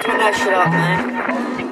Turn that shit up, man.